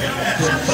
Yeah.